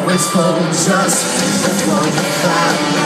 always poses us one fire.